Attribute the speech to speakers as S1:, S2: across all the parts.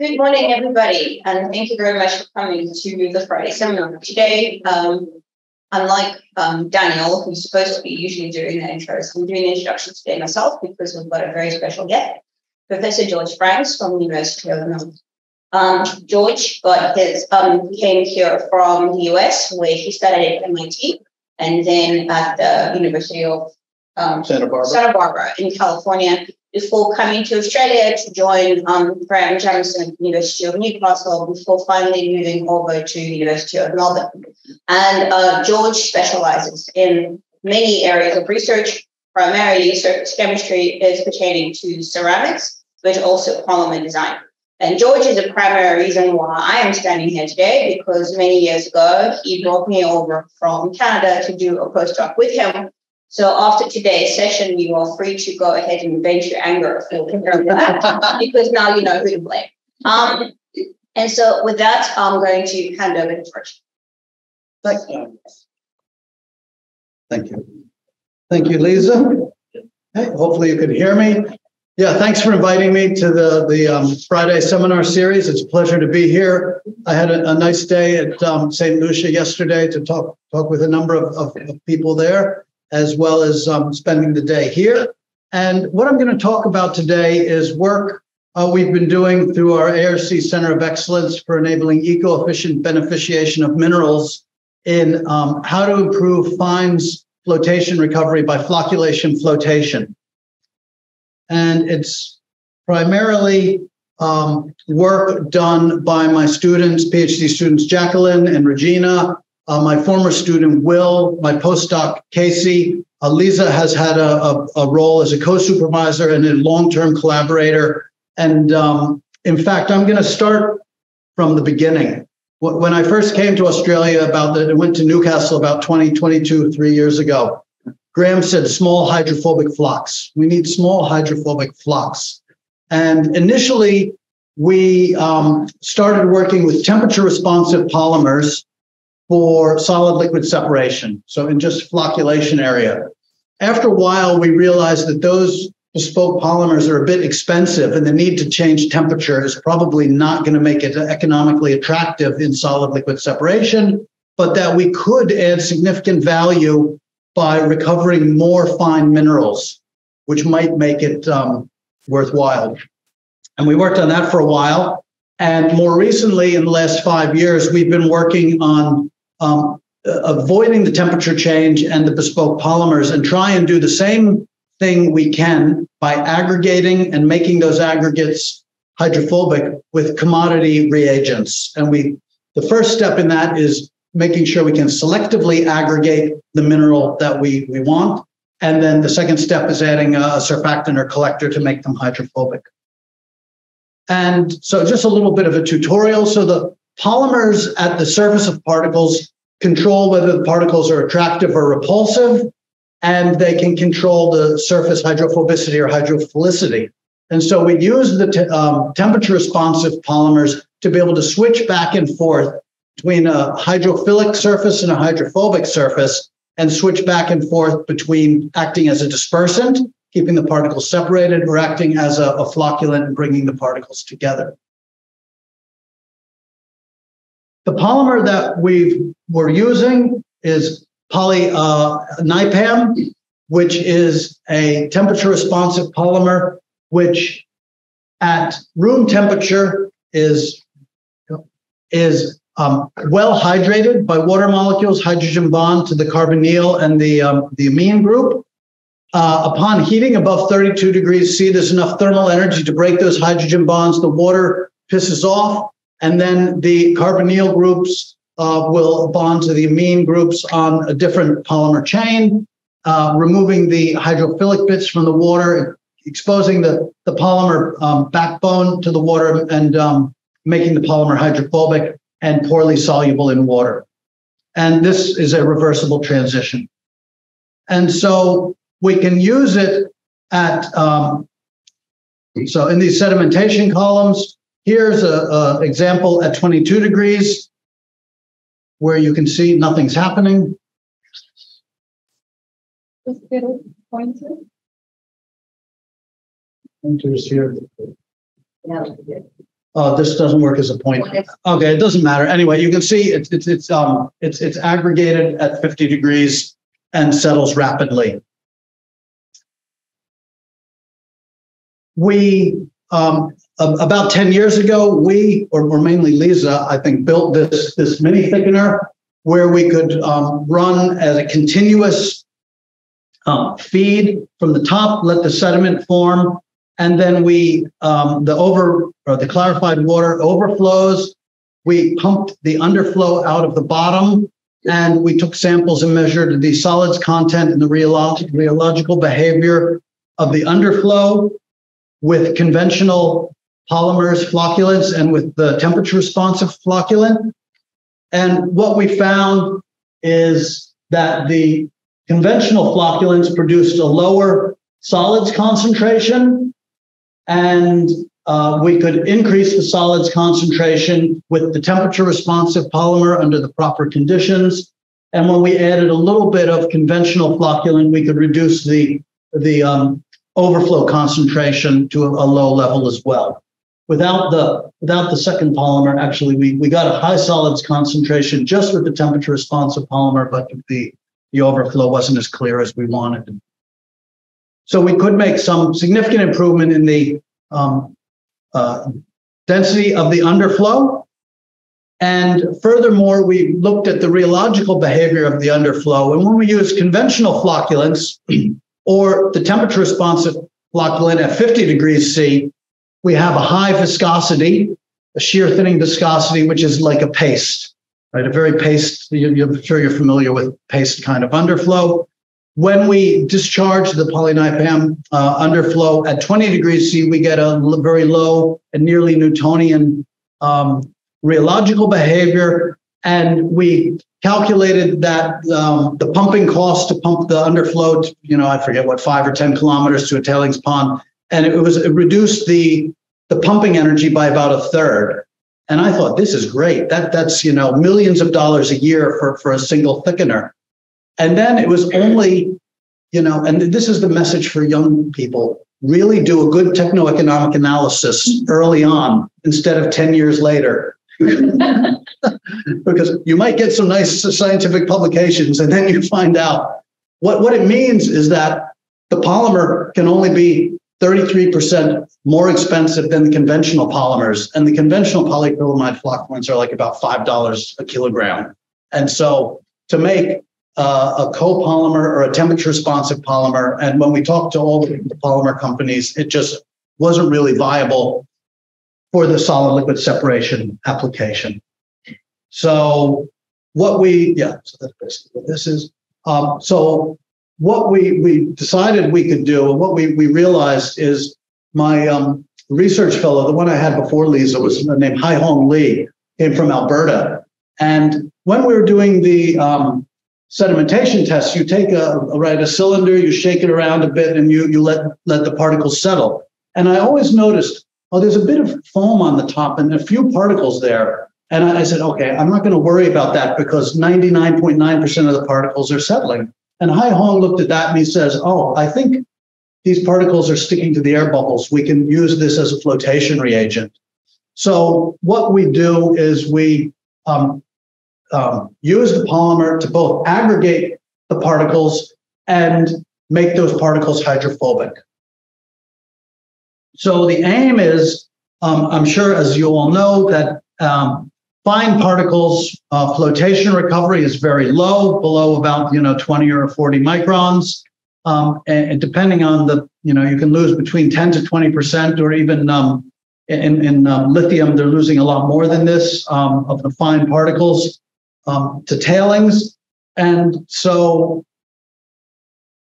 S1: Good morning, everybody, and thank you very much for coming to the Friday seminar. Today, um, unlike um, Daniel, who's supposed to be usually doing the intros, I'm doing the introduction today myself because we've got a very special guest, Professor George Franks from the University of Illinois. Um, George got his um, came here from the US, where he studied at MIT, and then at the University of um,
S2: Santa Barbara.
S1: Santa Barbara in California before coming to Australia to join um, Graeme Jameson University of Newcastle before finally moving over to the University of Melbourne. And uh, George specializes in many areas of research, primarily surface chemistry is pertaining to ceramics, but also polymer design. And George is a primary reason why I am standing here today because many years ago he brought me over from Canada to do a postdoc with him so after today's session, you are free to go ahead and vent your anger because now you know who to blame. Um, and so with that, I'm going to hand over to George.
S2: Thank you. Thank you. Thank you, Lisa. Hey, hopefully you can hear me. Yeah, thanks for inviting me to the, the um, Friday seminar series. It's a pleasure to be here. I had a, a nice day at um, St. Lucia yesterday to talk, talk with a number of, of, of people there as well as um, spending the day here. And what I'm going to talk about today is work uh, we've been doing through our ARC Center of Excellence for enabling eco-efficient beneficiation of minerals in um, how to improve fines flotation recovery by flocculation flotation. And it's primarily um, work done by my students, PhD students Jacqueline and Regina, uh, my former student Will, my postdoc Casey. Uh, Lisa has had a, a, a role as a co-supervisor and a long-term collaborator. And um, in fact, I'm going to start from the beginning. When I first came to Australia about the, I went to Newcastle about 20, 22, three years ago. Graeme said small hydrophobic flocs. We need small hydrophobic flocs. And initially, we um, started working with temperature responsive polymers for solid liquid separation. So in just flocculation area. After a while, we realized that those bespoke polymers are a bit expensive and the need to change temperature is probably not going to make it economically attractive in solid liquid separation, but that we could add significant value by recovering more fine minerals, which might make it um, worthwhile. And we worked on that for a while. And more recently, in the last five years, we've been working on um, avoiding the temperature change and the bespoke polymers and try and do the same thing we can by aggregating and making those aggregates hydrophobic with commodity reagents. And we, the first step in that is making sure we can selectively aggregate the mineral that we, we want. And then the second step is adding a surfactant or collector to make them hydrophobic. And so just a little bit of a tutorial. So the polymers at the surface of particles control whether the particles are attractive or repulsive, and they can control the surface hydrophobicity or hydrophilicity. And so we use the te- um, temperature responsive polymers to be able to switch back and forth between a hydrophilic surface and a hydrophobic surface and switch back and forth between acting as a dispersant, keeping the particles separated, or acting as a, a flocculant and bringing the particles together. The polymer that we were using is polynipam, uh, which is a temperature responsive polymer, which at room temperature is, is um, well hydrated by water molecules, hydrogen bond to the carbonyl and the, um, the amine group. Uh, upon heating above 32 degrees C, there's enough thermal energy to break those hydrogen bonds. The water pisses off and then the carbonyl groups uh, will bond to the amine groups on a different polymer chain, uh, removing the hydrophilic bits from the water, exposing the, the polymer um, backbone to the water, and um, making the polymer hydrophobic and poorly soluble in water. And this is a reversible transition. And so we can use it at, um, so in these sedimentation columns, Here's an example at 22 degrees where you can see nothing's happening.
S3: Just get a pointer.
S2: Pointers here.
S3: Yeah.
S2: Uh, this doesn't work as a point. Okay, it doesn't matter. Anyway, you can see it's, it's, it's, um, it's, it's aggregated at 50 degrees and settles rapidly. We, um, about 10 years ago, we, or, or mainly Lisa, I think, built this, this mini thickener where we could um, run as a continuous um, feed from the top, let the sediment form, and then we um, the over or the clarified water overflows. We pumped the underflow out of the bottom, and we took samples and measured the solids content and the rheolog- rheological behavior of the underflow with conventional polymers, flocculants, and with the temperature responsive flocculant. And what we found is that the conventional flocculants produced a lower solids concentration, and uh, we could increase the solids concentration with the temperature responsive polymer under the proper conditions. And when we added a little bit of conventional flocculant, we could reduce the, the um, overflow concentration to a, a low level as well without the without the second polymer, actually, we, we got a high solids concentration just with the temperature responsive polymer, but the, the overflow wasn't as clear as we wanted. So we could make some significant improvement in the um, uh, density of the underflow. And furthermore, we looked at the rheological behavior of the underflow. And when we use conventional flocculants or the temperature responsive flocculant at 50 degrees C, we have a high viscosity, a shear thinning viscosity, which is like a paste, right? A very paste, you, I'm sure you're familiar with paste kind of underflow. When we discharge the polynipam uh, underflow at 20 degrees C, we get a very low and nearly Newtonian um, rheological behavior. And we calculated that um, the pumping cost to pump the underflow, to, you know, I forget what, five or 10 kilometers to a tailings pond and it was it reduced the the pumping energy by about a third. And I thought this is great. That that's you know millions of dollars a year for for a single thickener. And then it was only, you know, and this is the message for young people. Really do a good techno-economic analysis early on instead of 10 years later. because you might get some nice scientific publications and then you find out what, what it means is that the polymer can only be 33% more expensive than the conventional polymers. And the conventional polyacrylamide flocculants are like about $5 a kilogram. And so to make uh, a copolymer or a temperature responsive polymer, and when we talked to all the polymer companies, it just wasn't really viable for the solid liquid separation application. So what we, yeah, so that's basically what this is. Um, so what we, we decided we could do, and what we, we realized is my um, research fellow, the one I had before Lisa, was named Haihong Li, came from Alberta. And when we were doing the um, sedimentation tests, you take a, a, right a cylinder, you shake it around a bit, and you you let let the particles settle. And I always noticed, oh, there's a bit of foam on the top and a few particles there. And I, I said, okay, I'm not going to worry about that because 99.9% of the particles are settling. And Haihong looked at that and he says, Oh, I think these particles are sticking to the air bubbles. We can use this as a flotation reagent. So what we do is we um, um, use the polymer to both aggregate the particles and make those particles hydrophobic. So the aim is, um, I'm sure, as you all know, that um, Fine particles uh, flotation recovery is very low, below about you know 20 or 40 microns. Um, and, and, depending on the, you know, you can lose between 10 to 20 percent, or even um, in, in um, lithium, they're losing a lot more than this um, of the fine particles um, to tailings. And so,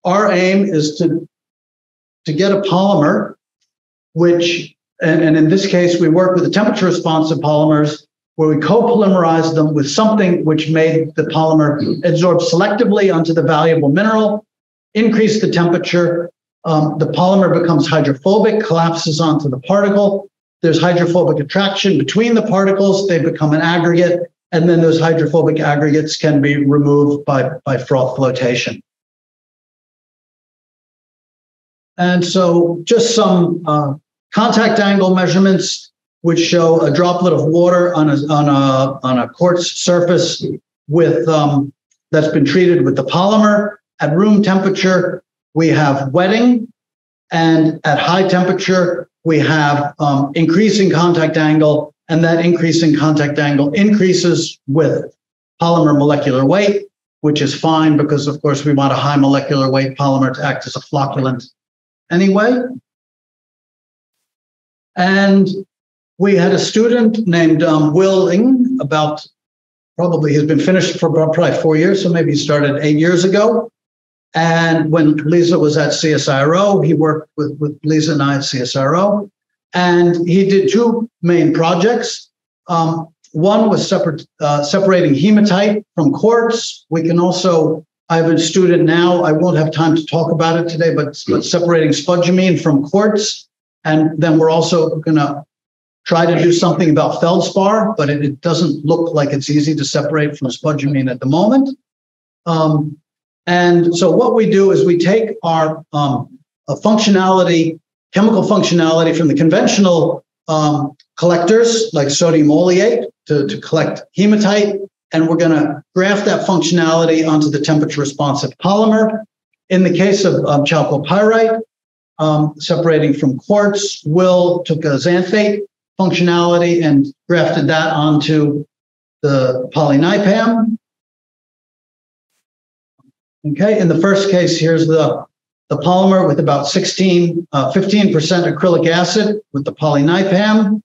S2: our aim is to to get a polymer, which, and, and in this case, we work with the temperature responsive polymers where we copolymerized them with something which made the polymer absorb selectively onto the valuable mineral, increase the temperature. Um, the polymer becomes hydrophobic, collapses onto the particle. There's hydrophobic attraction between the particles. They become an aggregate, and then those hydrophobic aggregates can be removed by, by froth flotation. And so, just some uh, contact angle measurements would show a droplet of water on a, on a, on a quartz surface with, um, that's been treated with the polymer. At room temperature, we have wetting. And at high temperature, we have um, increasing contact angle, and that increasing contact angle increases with polymer molecular weight, which is fine because, of course, we want a high molecular weight polymer to act as a flocculant anyway. And we had a student named um, Will Ng, about probably he's been finished for probably four years, so maybe he started eight years ago. And when Lisa was at CSIRO, he worked with, with Lisa and I at CSIRO. And he did two main projects. Um, one was separate, uh, separating hematite from quartz. We can also, I have a student now, I won't have time to talk about it today, but, but separating spodumene from quartz. And then we're also going to try to do something about feldspar, but it, it, doesn't look like it's easy to separate from spodumene at the moment. Um, and so what we do is we take our um, functionality, chemical functionality from the conventional um, collectors like sodium oleate to, to collect hematite, and we're going to graft that functionality onto the temperature responsive polymer. In the case of um, chalcopyrite, um, separating from quartz, Will took a xanthate functionality and grafted that onto the polynipam. Okay, in the first case, here's the, the polymer with about 16, uh, 15% acrylic acid with the polynipam.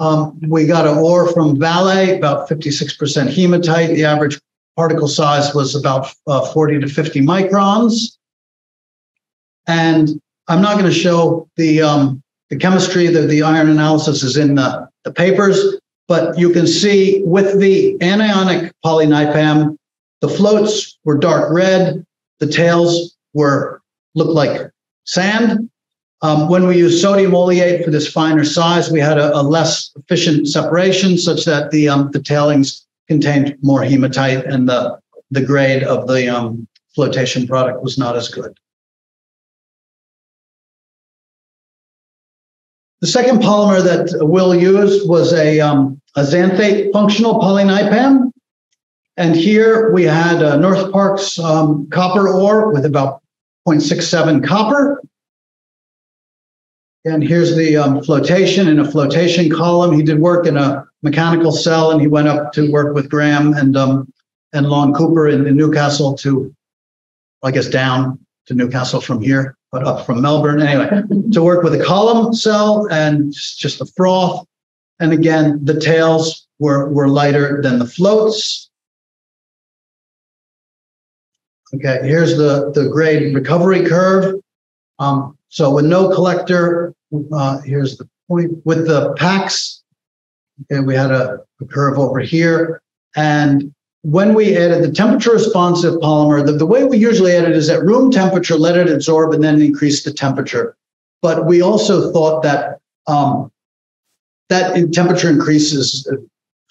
S2: Um, we got an ore from Vale, about 56% hematite. The average particle size was about uh, 40 to 50 microns. And I'm not going to show the um, the chemistry, the, the iron analysis is in the, the papers, but you can see with the anionic polynipam, the floats were dark red, the tails were looked like sand. Um, when we used sodium oleate for this finer size, we had a, a less efficient separation such that the um, the tailings contained more hematite and the the grade of the um, flotation product was not as good. The second polymer that Will used was a, um, a xanthate functional polynipam. And here we had uh, Northparkes um, copper ore with about 0.67 copper. And here's the um, flotation in a flotation column. He did work in a mechanical cell and he went up to work with Graeme and um, and Lon Cooper in, in Newcastle to, I guess, down to Newcastle from here but up from Melbourne anyway, to work with a column cell and just the froth. And again, the tails were, were lighter than the floats. Okay, here's the, the grade recovery curve. Um, so with no collector, uh, here's the point with the PAX. Okay, we had a, a curve over here. And when we added the temperature responsive polymer, the, the way we usually add it is at room temperature, let it absorb and then increase the temperature. But we also thought that um, that in temperature increase is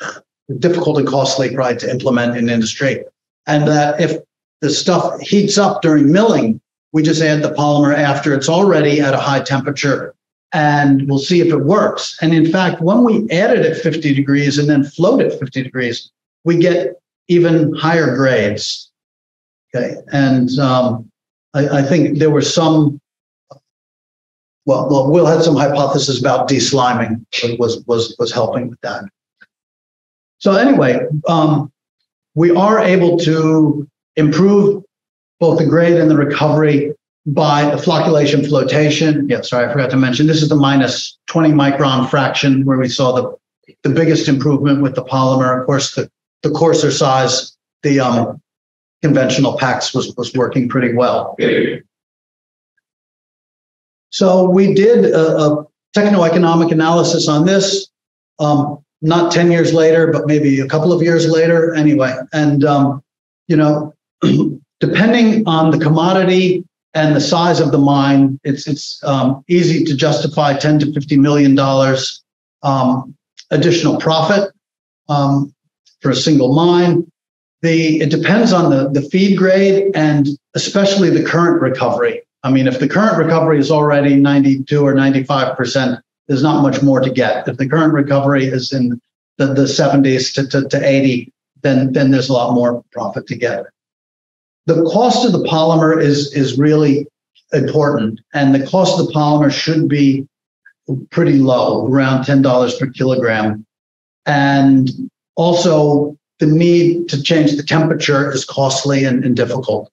S2: uh, difficult and costly, right, to implement in industry. And that if the stuff heats up during milling, we just add the polymer after it's already at a high temperature and we'll see if it works. And in fact, when we add it at 50 degrees and then float at 50 degrees, we get even higher grades. Okay, and um, I, I, think there were some. Well, well, Will had some hypothesis about desliming was was was helping with that. So anyway, um, we are able to improve both the grade and the recovery by the flocculation flotation. Yeah, sorry, I forgot to mention this is the minus 20 micron fraction where we saw the the biggest improvement with the polymer. Of course, the the coarser size, the um, conventional PAX was, was working pretty well. So we did a, a techno-economic analysis on this, um, not 10 years later, but maybe a couple of years later anyway. And, um, you know, depending on the commodity and the size of the mine, it's, it's um, easy to justify 10 to 50 million dollars um, additional profit. Um, for a single mine. The, it depends on the, the feed grade and especially the current recovery. I mean, if the current recovery is already 92 or 95%, there's not much more to get. If the current recovery is in the, the 70s to, to, to 80, then, then there's a lot more profit to get. The cost of the polymer is, is really important, and the cost of the polymer should be pretty low, around $10 per kilogram. And also, the need to change the temperature is costly and, and difficult.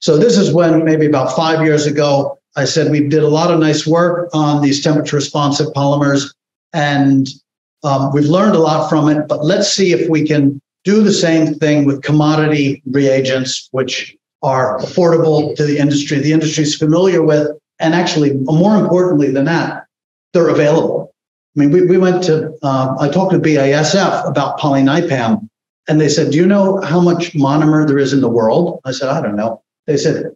S2: So this is when maybe about five years ago, I said we did a lot of nice work on these temperature responsive polymers, and um, we've learned a lot from it. But let's see if we can do the same thing with commodity reagents, which are affordable to the industry, the industry is familiar with, and actually, more importantly than that, they're available. I mean, we, we went to, um, I talked to BASF about polynipam, and they said, Do you know how much monomer there is in the world? I said, I don't know. They said,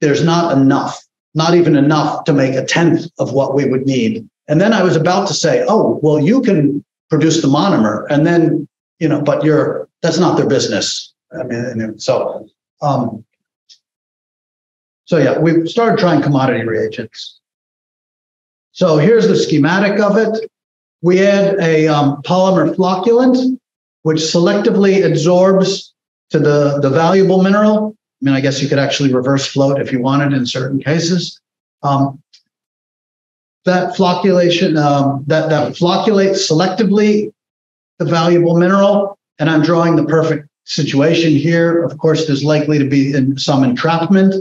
S2: There's not enough, not even enough to make a tenth of what we would need. And then I was about to say, Oh, well, you can produce the monomer. And then, you know, but you're, that's not their business. I mean, so, um, so yeah, we started trying commodity reagents. So here's the schematic of it. We add a um, polymer flocculant, which selectively adsorbs to the, the valuable mineral. I mean, I guess you could actually reverse float if you wanted in certain cases. Um, that flocculation, um, that, that flocculates selectively the valuable mineral. And I'm drawing the perfect situation here. Of course, there's likely to be some entrapment,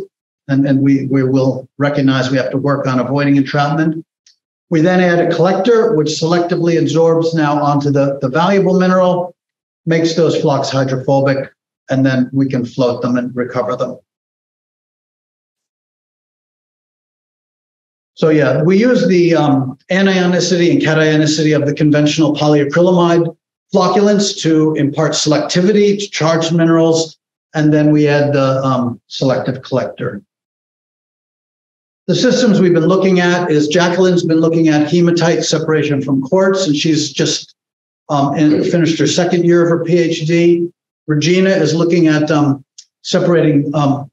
S2: and, and we, we will recognize we have to work on avoiding entrapment. We then add a collector, which selectively absorbs now onto the, the valuable mineral, makes those flocs hydrophobic, and then we can float them and recover them. So yeah, we use the um, anion-icity and cationicity of the conventional polyacrylamide flocculants to impart selectivity to charged minerals, and then we add the um, selective collector. The systems we've been looking at is Jacqueline's been looking at hematite separation from quartz, and she's just um, in, finished her second year of her PhD. Regina is looking at um, separating um,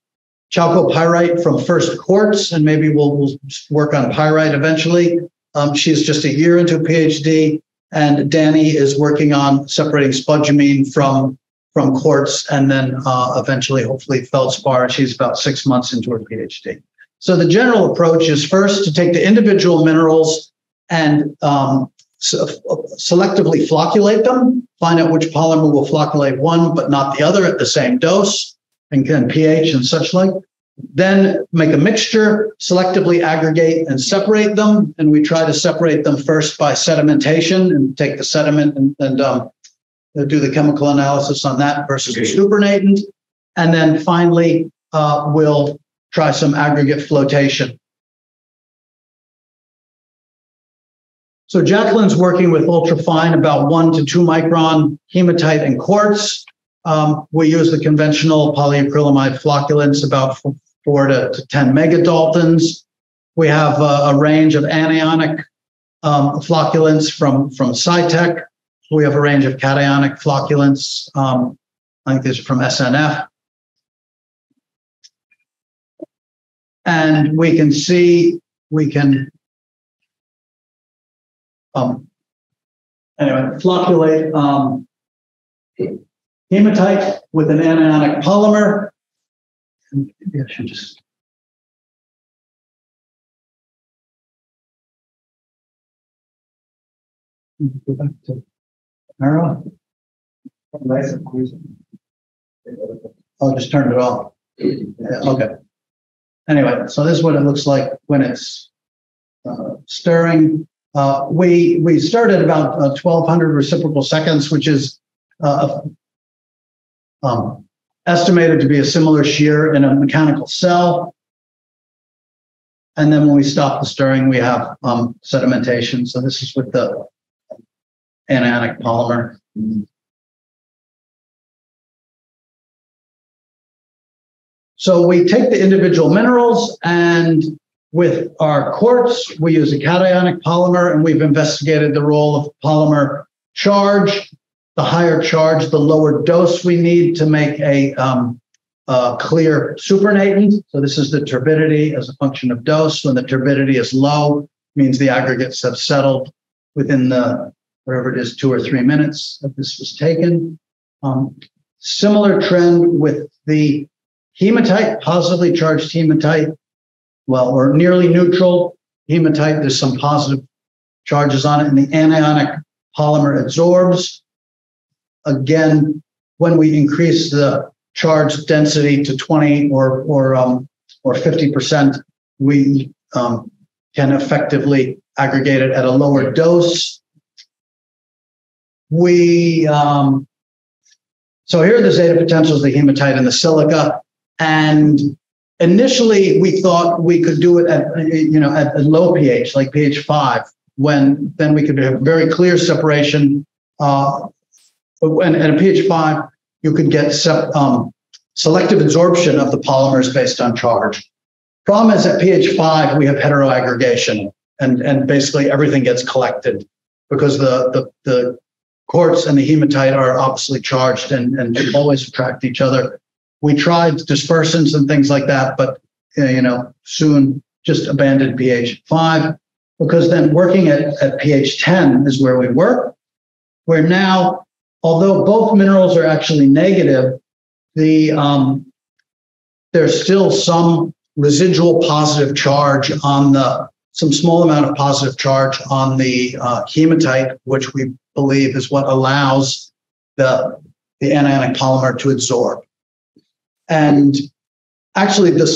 S2: chalcopyrite from first quartz, and maybe we'll, we'll work on pyrite eventually. Um, she's just a year into a PhD, and Danny is working on separating spodumene from from quartz, and then uh, eventually, hopefully, feldspar. She's about six months into her PhD. So the general approach is first to take the individual minerals and um, selectively flocculate them, find out which polymer will flocculate one but not the other at the same dose and can pH and such like. Then make a mixture, selectively aggregate and separate them. And we try to separate them first by sedimentation and take the sediment and, and um, do the chemical analysis on that versus okay. the supernatant. And then finally, uh, we'll try some aggregate flotation. So Jacqueline's working with ultrafine, about one to two micron hematite and quartz. Um, we use the conventional polyacrylamide flocculants, about four to, to 10 megadaltons. We have a, a range of anionic um, flocculants from, from Scitech. We have a range of cationic flocculants. Um, I think these are from SNF. And we can see, we can, um, anyway, flocculate um, hematite with an anionic polymer. Maybe I should just. Go back to arrow. I'll just turn it off. Yeah, okay. Anyway, so this is what it looks like when it's uh, stirring. Uh, we we at about uh, 1,200 reciprocal seconds, which is uh, um, estimated to be a similar shear in a mechanical cell. And then when we stop the stirring, we have um, sedimentation. So this is with the anionic polymer. So we take the individual minerals and with our quartz, we use a cationic polymer and we've investigated the role of polymer charge. The higher charge, the lower dose we need to make a, um, a clear supernatant. So this is the turbidity as a function of dose. When the turbidity is low, means the aggregates have settled within the, whatever it is, two or three minutes that this was taken. Um, similar trend with the hematite, positively charged hematite, well, or nearly neutral hematite. There's some positive charges on it, and the anionic polymer absorbs. Again, when we increase the charge density to 20 or or um, or 50 percent, we um, can effectively aggregate it at a lower dose. We um, so here are the zeta potentials, the hematite and the silica, and initially we thought we could do it at you know at a low pH, like pH five, when then we could have very clear separation. Uh, and at a pH five, you could get sep- um, selective absorption of the polymers based on charge. Problem is at pH five, we have heteroaggregation, and and basically everything gets collected because the the, the quartz and the hematite are obviously charged and, and always attract each other. We tried dispersants and things like that, but uh, you know, soon just abandoned pH five because then working at, at pH 10 is where we work. Where now, although both minerals are actually negative, the um, there's still some residual positive charge on the some small amount of positive charge on the uh, hematite, which we believe is what allows the, the anionic polymer to absorb. And actually, the,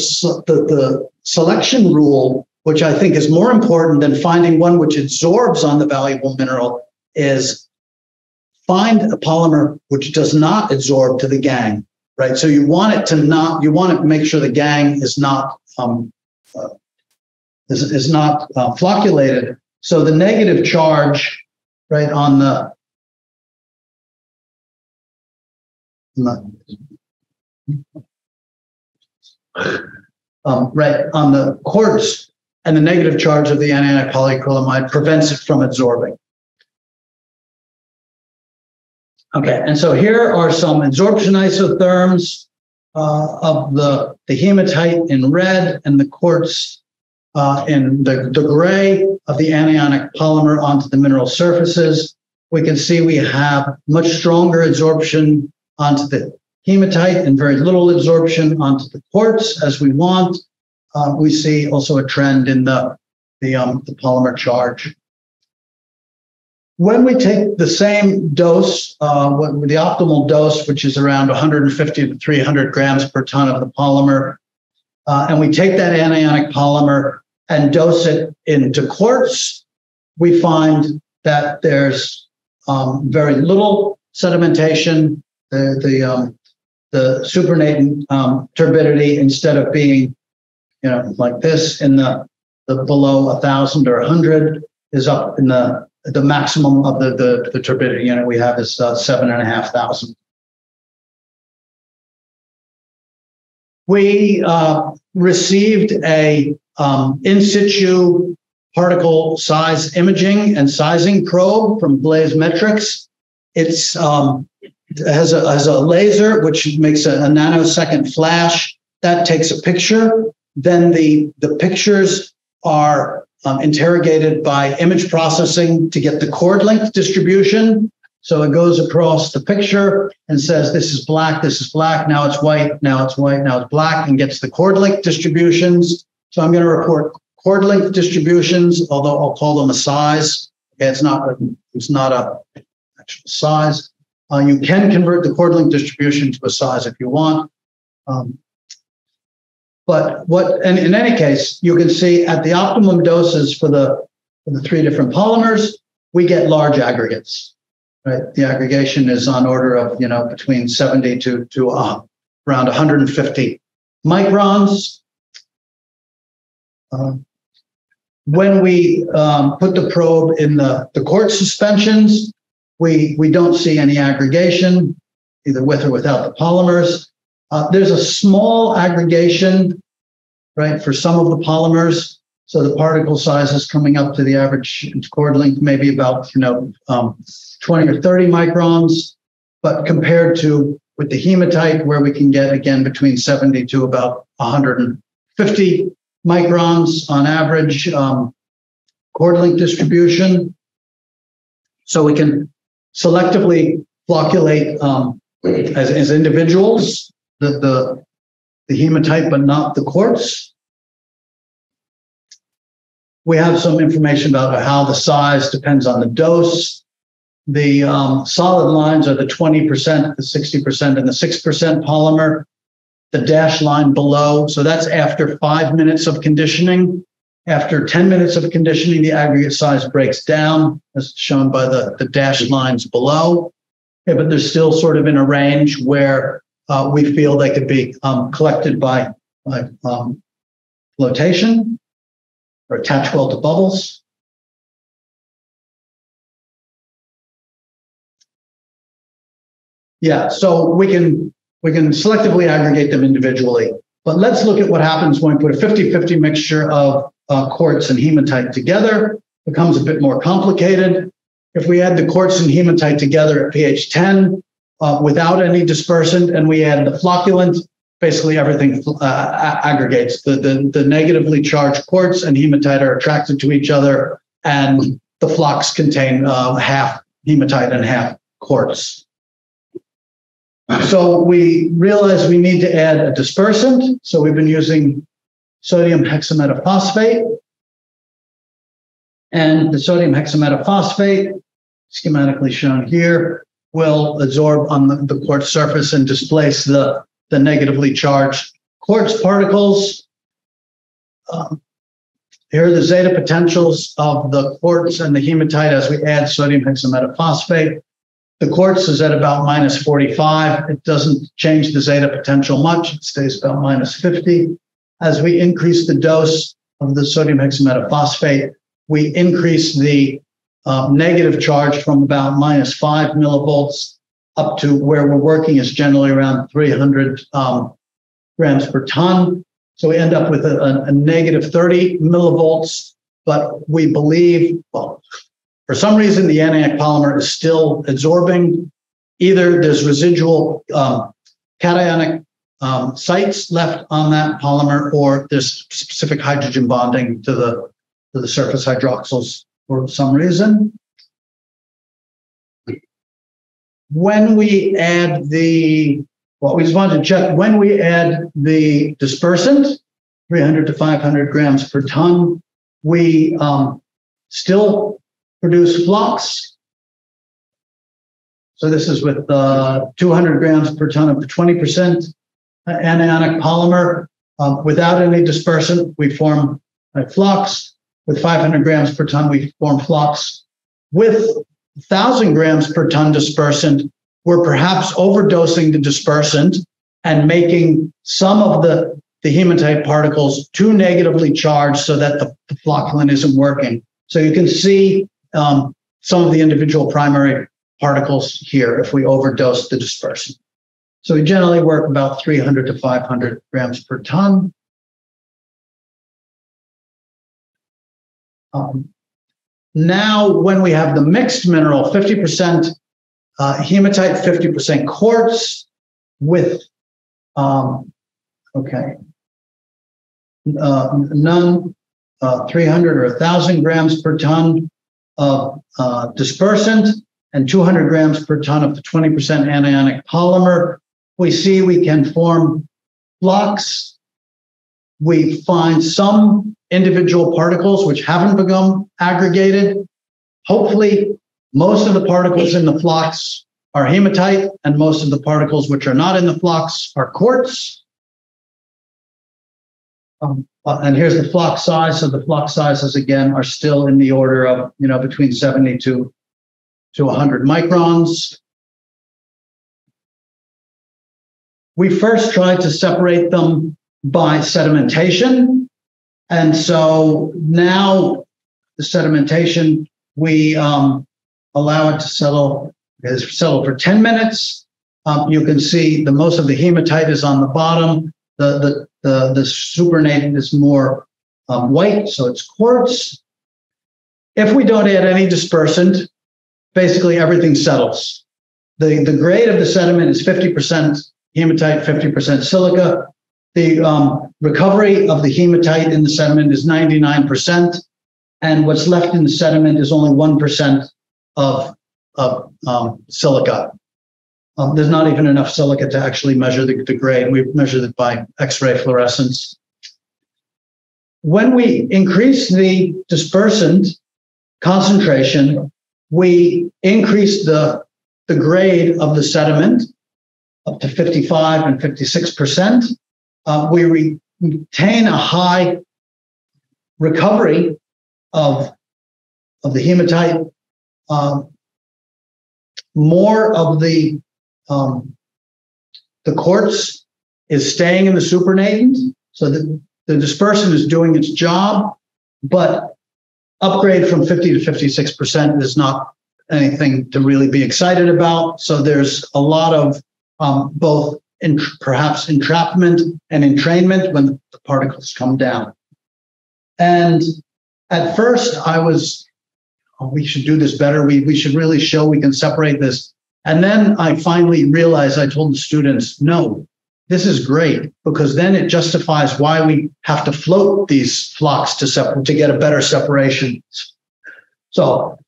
S2: the, the selection rule, which I think is more important than finding one which absorbs on the valuable mineral, is find a polymer which does not absorb to the gangue, right? So you want it to not, you want to make sure the gangue is not um, uh, is, is not uh, flocculated. So the negative charge right on the, um, right on the quartz and the negative charge of the anionic polyacrylamide prevents it from absorbing. Okay, and so here are some adsorption isotherms uh, of the, the hematite in red and the quartz uh, in the, the gray of the anionic polymer onto the mineral surfaces. We can see we have much stronger adsorption onto the hematite and very little absorption onto the quartz as we want. Uh, we see also a trend in the, the, um, the polymer charge. When we take the same dose, uh, the optimal dose, which is around 150 to 300 grams per ton of the polymer, uh, and we take that anionic polymer and dose it into quartz, we find that there's um, very little sedimentation. The the um, the supernatant um, turbidity instead of being, you know, like this in the the below a thousand or a hundred is up in the the maximum of the the, the turbidity unit we have is uh, seven and a half thousand. We uh, received a um, in situ particle size imaging and sizing probe from BlazeMetrics. It's um, has a has a laser which makes a, a nanosecond flash that takes a picture. Then the the pictures are um, interrogated by image processing to get the chord length distribution. So it goes across the picture and says, this is black, this is black, now it's white, now it's white, now it's black, and gets the chord length distributions. So I'm going to report chord length distributions, although I'll call them a size. Okay, it's not, it's not a actual size. Uh, you can convert the chord length distribution to a size if you want. Um, but what, and in any case, you can see at the optimum doses for the, for the three different polymers, we get large aggregates. Right, the aggregation is on order of you know between 70 to to uh, around 150 microns. Uh, when we um, put the probe in the, the quartz suspensions, we, we don't see any aggregation, either with or without the polymers. Uh, there's a small aggregation, right, for some of the polymers. So the particle size is coming up to the average chord length, maybe about, you know, um, 20 or 30 microns. But compared to with the hematite, where we can get again between 70 to about 150 microns on average, um, chord length distribution. So we can selectively flocculate um, as, as individuals, the, the, the hematite, but not the quartz. We have some information about how the size depends on the dose. The um, solid lines are the 20%, the 60%, and the 6% polymer. The dash line below, so that's after five minutes of conditioning. After 10 minutes of conditioning, the aggregate size breaks down, as shown by the, the dashed lines below. But they're still sort of in a range where uh, we feel they could be um, collected by, by um, flotation or attached well to bubbles. Yeah, so we can we can selectively aggregate them individually. But let's look at what happens when we put a 50-50 mixture of uh, quartz and hematite together. Becomes a bit more complicated. If we add the quartz and hematite together at pH 10 uh, without any dispersant and we add the flocculant, basically everything uh, aggregates. The, the, the negatively charged quartz and hematite are attracted to each other, and the flocs contain uh, half hematite and half quartz. So we realized we need to add a dispersant. So we've been using sodium hexametaphosphate. And the sodium hexametaphosphate, schematically shown here, will absorb on the, the quartz surface and displace the, the negatively charged quartz particles. Um, here are the zeta potentials of the quartz and the hematite as we add sodium hexametaphosphate. The quartz is at about minus 45. It doesn't change the zeta potential much. It stays about minus 50. As we increase the dose of the sodium hexametaphosphate, we increase the uh, negative charge from about minus five millivolts up to where we're working is generally around 300 um, grams per ton. So we end up with a, a, negative 30 millivolts, but we believe, well, for some reason, the anionic polymer is still absorbing. Either there's residual um, cationic um, sites left on that polymer, or there's specific hydrogen bonding to the to the surface hydroxyls for some reason. When we add the, well, we just wanted to check when we add the dispersant, 300 to 500 grams per ton, we um, still produce flocs. So this is with uh, 200 grams per ton of 20% anionic polymer. Um, without any dispersant, we form a flocs. With 500 grams per ton, we form flocs. With 1,000 grams per ton dispersant, we're perhaps overdosing the dispersant and making some of the, the hematite particles too negatively charged so that the, the flocculant isn't working. So you can see um, some of the individual primary particles here if we overdose the dispersant. So we generally work about 300 to 500 grams per ton. Um, now, when we have the mixed mineral, 50% uh, hematite, 50% quartz with, um, okay, uh, none, uh, 300 or 1,000 grams per ton of uh, dispersant and 200 grams per ton of the 20% anionic polymer. We see we can form flocs. We find some individual particles which haven't become aggregated. Hopefully, most of the particles in the flocs are hematite, and most of the particles which are not in the flocs are quartz. Um, uh, and here's the flocs size. So the flocs sizes again are still in the order of you know between 70 to to 100 microns. We first tried to separate them by sedimentation. And so now the sedimentation, we um, allow it to settle, is settle for 10 minutes. Um, you can see the most of the hematite is on the bottom. The, the, the, the supernatant is more um, white, so it's quartz. If we don't add any dispersant, basically everything settles. The, the grade of the sediment is 50% hematite, 50% silica. The um, recovery of the hematite in the sediment is 99%. and what's left in the sediment is only 1% of, of um, silica. Um, there's not even enough silica to actually measure the, the grade. We've measured it by X-ray fluorescence. When we increase the dispersant concentration, we increase the, the grade of the sediment up to 55 and 56%. Uh, we re- retain a high recovery of, of the hematite. Um, more of the um, the quartz is staying in the supernatant, so the, the dispersant is doing its job, but upgrade from 50 to 56% is not anything to really be excited about. So there's a lot of um, both in, perhaps entrapment and entrainment when the particles come down. And at first, I was, oh, we should do this better. We, we should really show we can separate this. And then I finally realized I told the students, no, this is great because then it justifies why we have to float these flocs to separate to get a better separation. So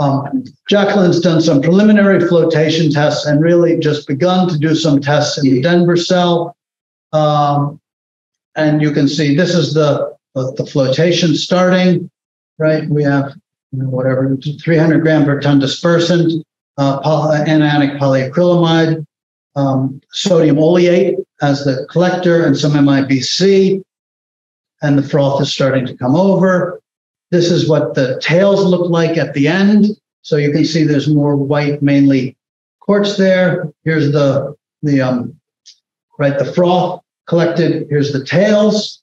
S2: um, Jacqueline's done some preliminary flotation tests and really just begun to do some tests in the Denver cell. Um, and you can see this is the, the, the flotation starting, right? We have you know, whatever, 300 gram per ton dispersant, uh, poly, anionic polyacrylamide, um, sodium oleate as the collector, and some MIBC. And the froth is starting to come over. This is what the tails look like at the end. So you can see there's more white, mainly quartz there. Here's the, the um, right, the froth collected. Here's the tails.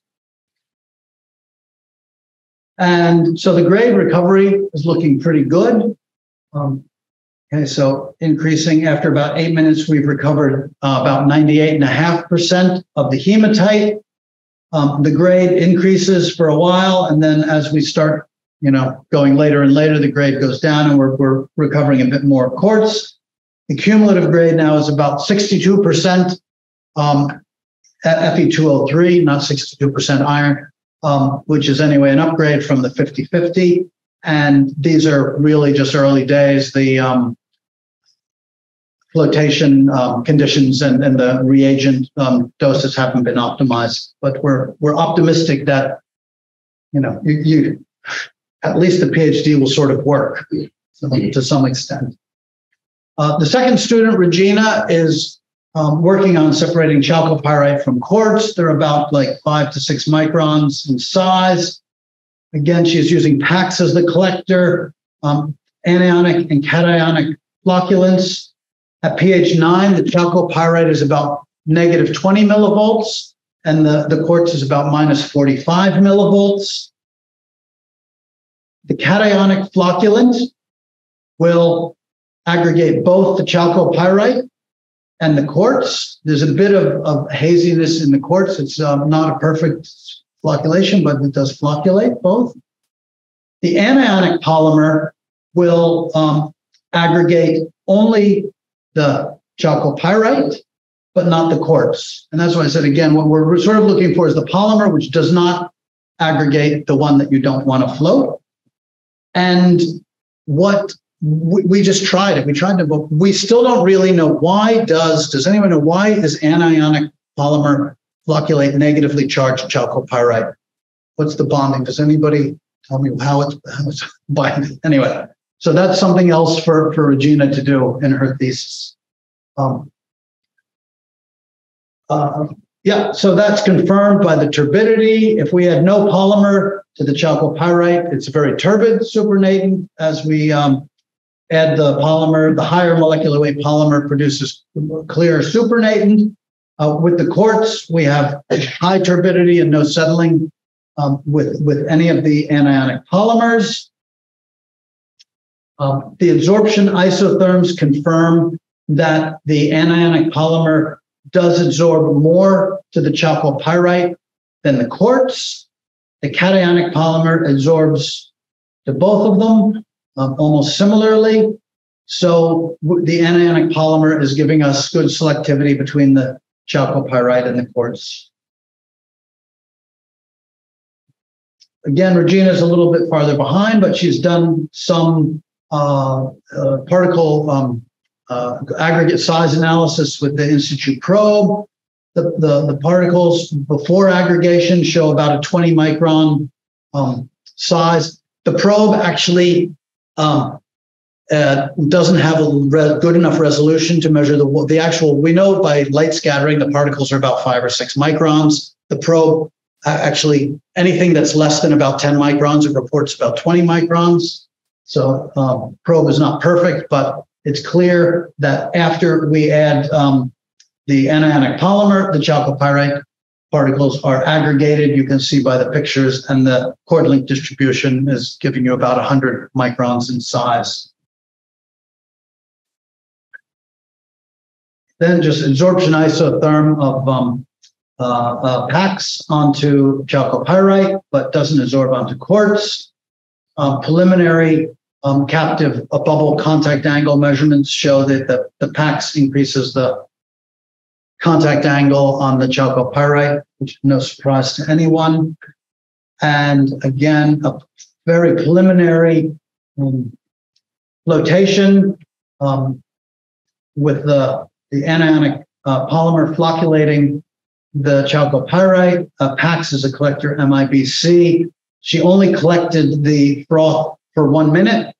S2: And so the grade recovery is looking pretty good. Um, okay, so increasing after about eight minutes, we've recovered uh, about 98.5% of the hematite. Um, the grade increases for a while, and then as we start, you know, going later and later, the grade goes down, and we're, we're recovering a bit more quartz. The cumulative grade now is about 62% um, at Fe2O3, not 62% iron um, which is anyway an upgrade from the 50-50. And these are really just early days. The um, flotation um, conditions and, and the reagent um, doses haven't been optimized, but we're we're optimistic that you know you, you at least the PhD will sort of work to some extent. Uh, the second student, Regina, is um, working on separating chalcopyrite from quartz. They're about like five to six microns in size. Again, she's using PAX as the collector, um, anionic and cationic flocculants. At pH 9, the chalcopyrite is about negative 20 millivolts, and the, the quartz is about minus 45 millivolts. The cationic flocculant will aggregate both the chalcopyrite and the quartz. There's a bit of, of haziness in the quartz. It's um, not a perfect flocculation, but it does flocculate both. The anionic polymer will um, aggregate only the chalcopyrite, but not the quartz. And that's why I said again, what we're sort of looking for is the polymer, which does not aggregate the one that you don't want to float. And what we, just tried it. We tried to, but we still don't really know why does, does anyone know why is anionic polymer flocculate negatively charged chalcopyrite? What's the bonding? Does anybody tell me how it's, how it's binding? Anyway, so that's something else for, for Regina to do in her thesis. Um, uh, yeah, so that's confirmed by the turbidity. If we had no polymer to the chalcopyrite, it's a very turbid supernatant as we um, add the polymer, the higher molecular weight polymer produces clear supernatant. Uh, with the quartz, we have high turbidity and no settling um, with, with any of the anionic polymers. Um, the absorption isotherms confirm that the anionic polymer does absorb more to the chalcopyrite than the quartz. The cationic polymer absorbs to both of them um, almost similarly. So the anionic polymer is giving us good selectivity between the chalcopyrite and the quartz. again, Regina is a little bit farther behind, but she's done some uh, uh, particle um, uh, aggregate size analysis with the Institute probe. The, the, the, particles before aggregation show about a 20 micron um, size. The probe actually um, uh, doesn't have a good enough resolution to measure the the actual. We know by light scattering the particles are about five or six microns. The probe uh, actually anything that's less than about 10 microns it reports about 20 microns. So um, probe is not perfect, but it's clear that after we add um, the anionic polymer, the chalcopyrite particles are aggregated. You can see by the pictures, and the chord length distribution is giving you about 100 microns in size. Then just adsorption isotherm of um, uh, uh, PAX onto chalcopyrite, but doesn't absorb onto quartz. Um, preliminary um, captive bubble contact angle measurements show that the, the PAX increases the contact angle on the chalcopyrite, which is no surprise to anyone. And again, a very preliminary um, flotation um, with the, the anionic uh, polymer flocculating the chalcopyrite. Uh, PAX is a collector, MIBC. She only collected the froth for one minute.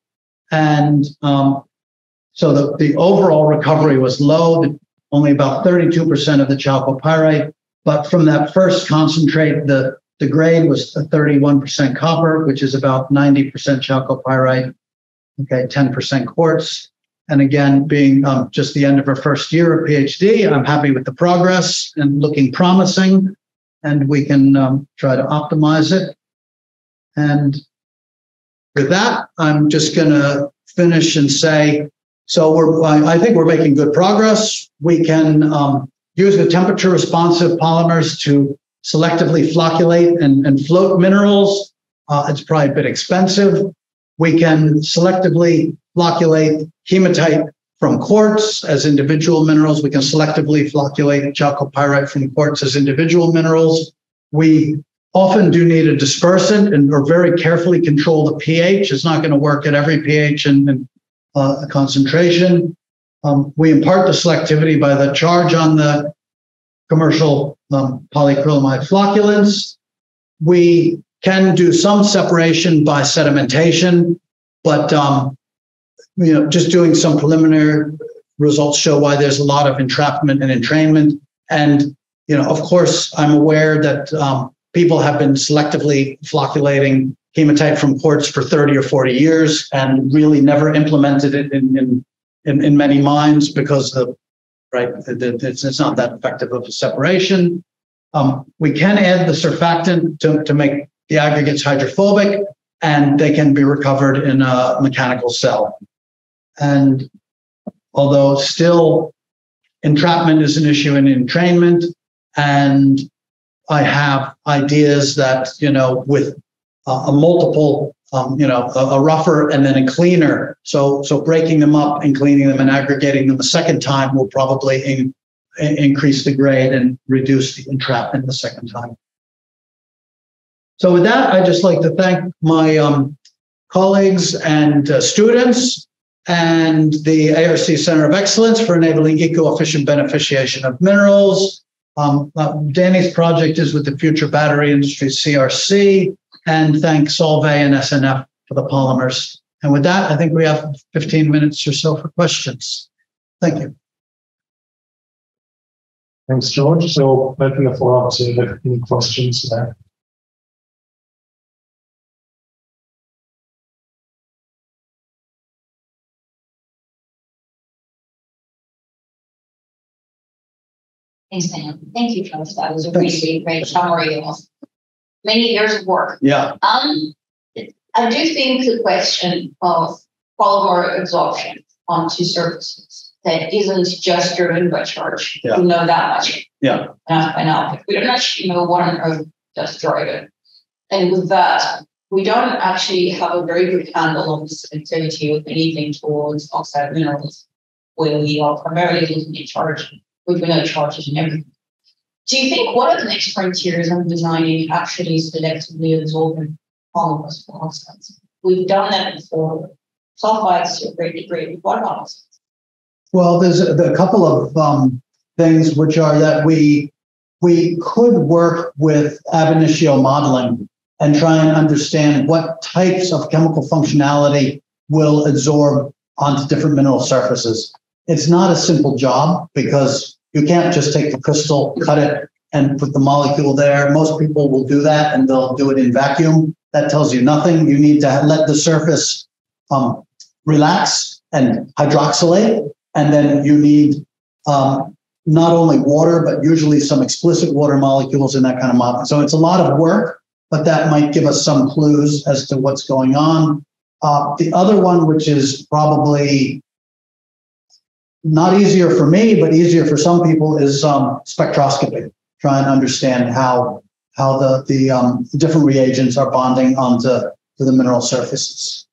S2: And um, so the, the overall recovery was low, only about 32% of the chalcopyrite. But from that first concentrate, the, the grade was 31% copper, which is about 90% chalcopyrite, okay, 10% quartz. And again, being um, just the end of her first year of PhD, I'm happy with the progress and looking promising. And we can um, try to optimize it. And with that, I'm just going to finish and say, so we're, I, think we're making good progress. We can um, use the temperature responsive polymers to selectively flocculate and, and float minerals. Uh, it's probably a bit expensive. We can selectively flocculate hematite from quartz as individual minerals. We can selectively flocculate chalcopyrite from quartz as individual minerals. We often do need a dispersant and or very carefully control the pH. It's not going to work at every pH and, and uh, concentration. Um, we impart the selectivity by the charge on the commercial um, polyacrylamide flocculants. We can do some separation by sedimentation, but um, you know, just doing some preliminary results show why there's a lot of entrapment and entrainment. And, you know, of course, I'm aware that um, people have been selectively flocculating hematite from quartz for 30 or 40 years and really never implemented it in, in, in, in many mines because the right it's, it's not that effective of a separation. Um, we can add the surfactant to, to make the aggregates hydrophobic and they can be recovered in a mechanical cell. And although still entrapment is an issue in entrainment, and I have ideas that, you know, with a multiple, um, you know, a, a, rougher and then a cleaner. So, so breaking them up and cleaning them and aggregating them a second time will probably in, in, increase the grade and reduce the entrapment the second time. So with that, I'd just like to thank my um, colleagues and uh, students and the ARC Center of Excellence for enabling eco-efficient beneficiation of minerals. Um, uh, Danny's project is with the Future Battery Industry CRC, and thank Solvay and SNF for the polymers. And with that, I think we have 15 minutes or so for questions. Thank you.
S4: Thanks, George. So open the floor to any questions there.
S1: Thanks. Thank you, Travis. That was a really great summary of many years of work.
S2: Yeah.
S1: Um, I do think the question of polymer absorption onto surfaces that isn't just driven by charge.
S2: Yeah.
S1: We know that much.
S2: Yeah.
S1: Enough by now. But we don't actually know what on earth does drive it. And with that, we don't actually have a very good handle on the sensitivity of anything towards oxide minerals, where we are primarily looking at charge with no charges and everything. Do you think what are the next frontiers on designing actually selectively absorbent polymers, for instance. We've done that before. Sulfides to a great degree. What about?
S2: Well, there's a, a couple of um, things which are that we we could work with ab initio modeling and try and understand what types of chemical functionality will absorb onto different mineral surfaces. It's not a simple job because you can't just take the crystal, cut it, and put the molecule there. Most people will do that and they'll do it in vacuum. That tells you nothing. You need to let the surface um, relax and hydroxylate, and then you need um, not only water, but usually some explicit water molecules in that kind of model. So it's a lot of work, but that might give us some clues as to what's going on. Uh, the other one, which is probably not easier for me, but easier for some people, is um, spectroscopy. Try and understand how how the the um, different reagents are bonding onto to the mineral surfaces.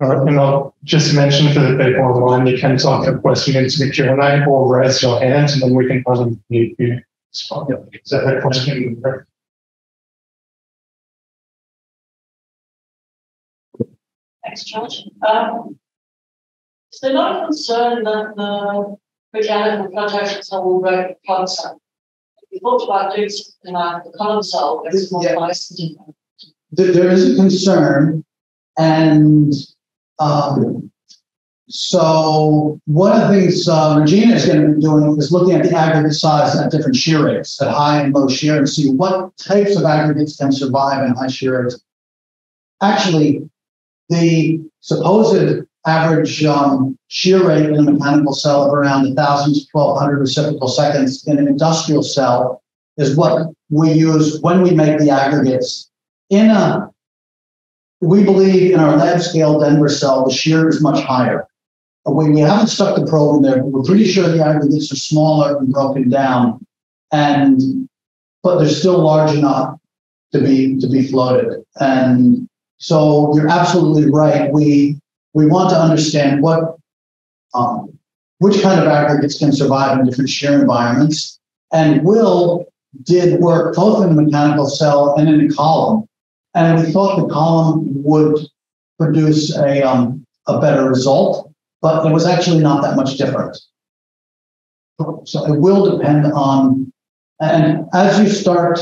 S4: All right, and I'll just mention for the people online, you can type a question into the Q&A or raise your hand and then we can unmute you. Is that a question?
S5: Thanks, George. Um, is there not a concern that the mechanical flotation cell will break the plant cell? We talked about doing something like the column cell, it's more
S2: Yeah.
S5: nice to do that.
S2: There, there is a concern, and um, so one of the things uh, Regina is going to be doing is looking at the aggregate size at different shear rates, at high and low shear, and see what types of aggregates can survive in high shear rates. Actually, the supposed average um, shear rate in a mechanical cell of around 1,000 to 1,200 reciprocal seconds in an industrial cell is what we use when we make the aggregates. In a, we believe in our lab scale Denver cell, the shear is much higher. We, we haven't stuck the probe in there, but we're pretty sure the aggregates are smaller and broken down. And, but they're still large enough to be, to be floated. And so you're absolutely right. We, we want to understand what, um, which kind of aggregates can survive in different shear environments. And Will did work both in the mechanical cell and in a column. And we thought the column would produce a, um, a better result, but it was actually not that much different. So it will depend on, and as you start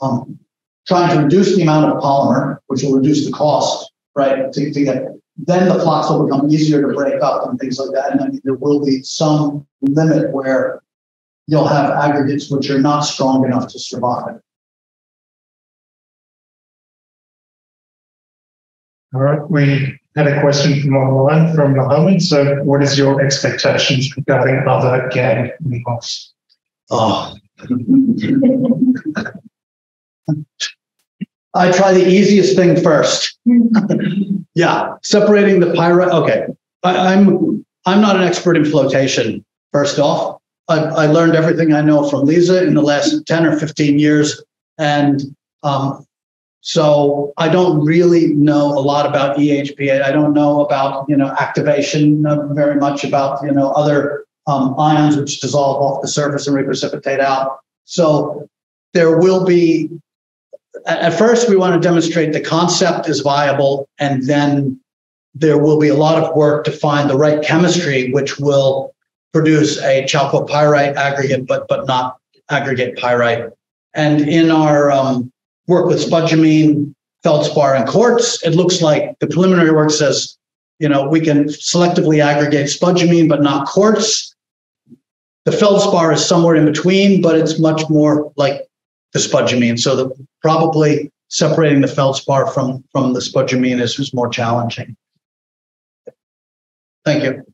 S2: um, trying to reduce the amount of polymer, which will reduce the cost, right? To, to get then the flocs will become easier to break up and things like that. And then there will be some limit where you'll have aggregates which are not strong enough to survive.
S4: All right, we had a question from online from Mohammed. So what is your expectations regarding other gangue involves?
S2: Oh. I try the easiest thing first. yeah, separating the pyrite. Okay, I, I'm I'm not an expert in flotation. First off, I, I learned everything I know from Lisa in the last ten or fifteen years, and um, so I don't really know a lot about E EHP. I don't know about you know activation very much about you know other um, ions which dissolve off the surface and reprecipitate out. So there will be at first we want to demonstrate the concept is viable and then there will be a lot of work to find the right chemistry which will produce a chalcopyrite aggregate but but not aggregate pyrite. And in our um, work with spodumene feldspar and quartz it looks like the preliminary work says you know we can selectively aggregate spodumene but not quartz. The feldspar is somewhere in between but it's much more like the spodumene. So the, probably separating the feldspar from, from the spodumene is, is more challenging. Thank you.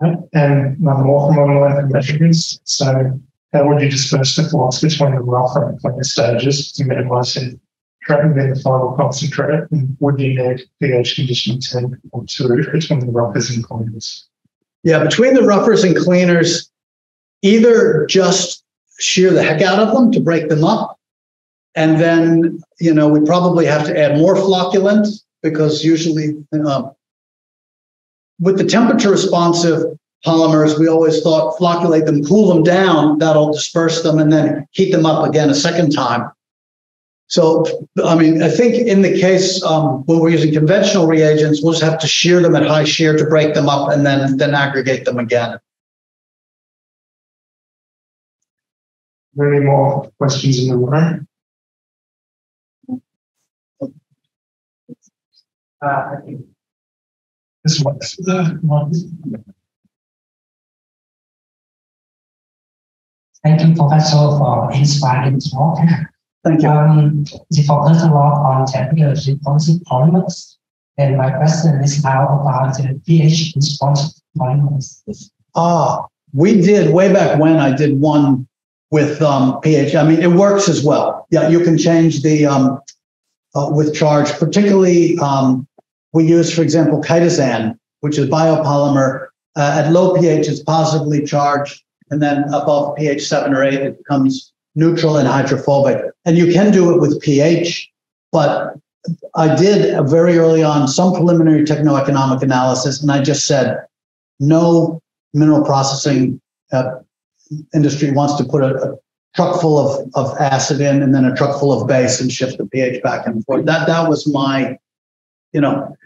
S4: And more from online from measurements. So how would you disperse the flocs between the rough and clean stages to minimize it? Trapping in the final concentrate, and would you need pH conditioning 10 or 2 between the roughers and cleaners?
S2: Yeah, between the roughers and cleaners, either just shear the heck out of them to break them up. And then, you know, we probably have to add more flocculant because usually uh, with the temperature responsive, polymers, we always thought flocculate them, cool them down, that'll disperse them and then heat them up again a second time. So, I mean, I think in the case um, when we're using conventional reagents, we'll just have to shear them at high shear to break them up and then, then aggregate them again.
S4: Any more questions in the room? Uh, this one, the one.
S6: Thank you, Professor, for inspiring talk.
S2: Thank you.
S6: Um, the focus a lot on temperature responsive polymers. And my question is how about the pH responsive polymers?
S2: Ah, we did way back when I did one with um, pH. I mean, it works as well. Yeah, you can change the um, uh, with charge, particularly um, we use, for example, chitosan, which is biopolymer. Uh, at low pH, it's positively charged, and then above pH seven or eight, it becomes neutral and hydrophobic. And you can do it with pH, but I did very early on some preliminary techno-economic analysis, and I just said no mineral processing uh, industry wants to put a, a truck full of, of acid in and then a truck full of base and shift the pH back and forth. That that was my, you know,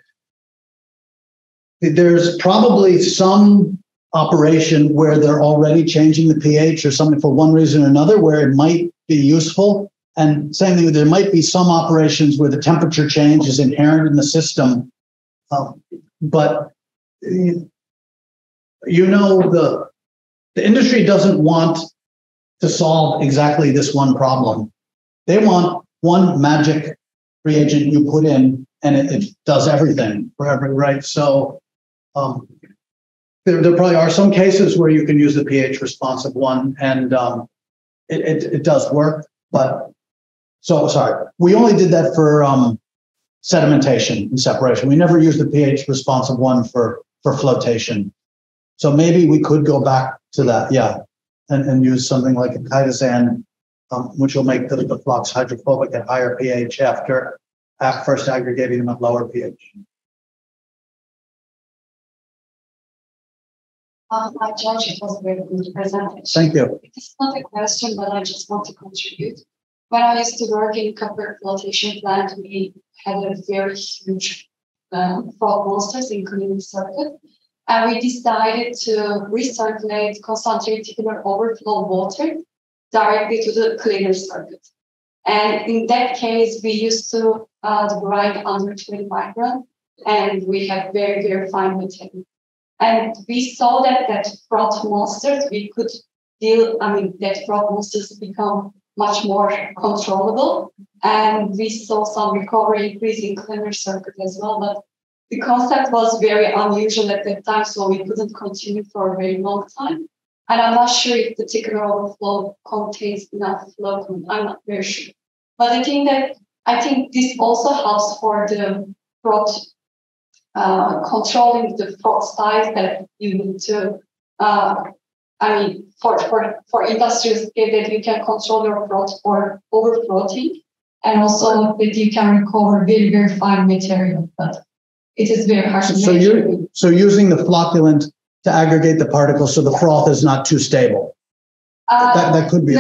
S2: there's probably some operation where they're already changing the pH or something for one reason or another where it might be useful. And same thing, there might be some operations where the temperature change is inherent in the system. Um, but you know, the, the industry doesn't want to solve exactly this one problem. They want one magic reagent you put in and it, it does everything for every, right? So um, there, there probably are some cases where you can use the pH responsive one and um, it, it, it, does work, but so sorry, we only did that for um, sedimentation and separation. We never used the pH responsive one for, for flotation. So maybe we could go back to that, yeah, and, and use something like a chitosan, um, which will make the, the flocs hydrophobic at higher pH after, at first aggregating them at lower pH.
S3: Um, I judge it was a very good presentation.
S2: Thank you.
S3: It's not a question, but I just want to contribute. When I used to work in copper flotation plant, we had a very huge um, froth monsters in cleaning circuit. And we decided to recirculate concentrated overflow water directly to the cleaner circuit. And in that case, we used to uh, grind under 20 micron, and we have very, very fine material. And we saw that that froth monsters, we could deal, I mean, that froth monsters become much more controllable. And we saw some recovery increase in cleaner circuit as well. But the concept was very unusual at that time, so we couldn't continue for a very long time. And I'm not sure if the thickener overflow contains enough flow. I'm not very sure. But I think that I think this also helps for the froth uh, controlling the froth size that you need to, uh, I mean, for, for, for industrial scale that you can control your froth for overfrothing and also that you can recover very, very fine material. But it is very hard to
S2: So You're, so using the flocculant to aggregate the particles so the froth is not too stable.
S3: Uh,
S2: that, that could be.